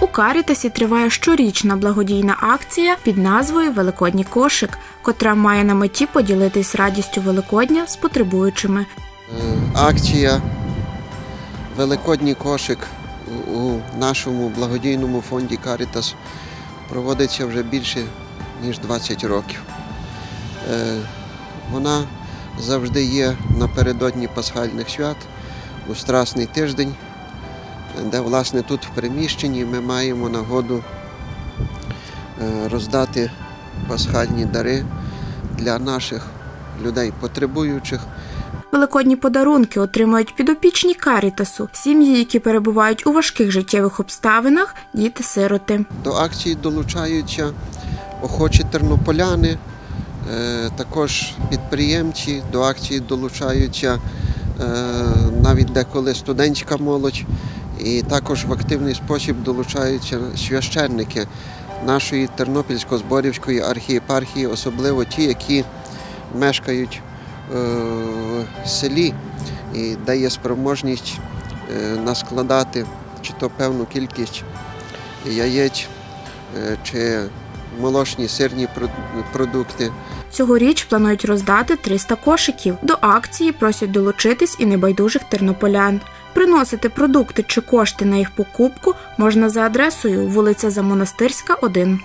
Карітасі триває щорічна благодійна акція під назвою Великодній кошик, котра має на меті поділитись радістю Великодня з потребуючими. Е, Акція Великодній кошик у- у нашому благодійному фонді Карітас проводиться вже більше ніж 20 років. Е, Вона завжди є напередодні пасхальних свят у Страсний тиждень, де власне тут в приміщенні ми маємо нагоду е, роздати пасхальні дари для наших людей потребуючих. Великодні подарунки отримують підопічні Карітасу, сім'ї, які перебувають у важких життєвих обставинах, діти-сироти. До акції долучаються охочі тернополяни, е, також підприємці. До акції долучаються е, навіть деколи студентська молодь, і також в активний спосіб долучаються священники нашої Тернопільсько-Зборівської архієпархії, особливо ті, які мешкають е, в селі і де є спроможність е, наскладати чи то певну кількість яєць е, чи молочні сирні продукти. Цьогоріч планують роздати 300 кошиків. До акції просять долучитись і небайдужих тернополян. Приносити продукти чи кошти на їх покупку можна за адресою вулиця Замонастирська, 1.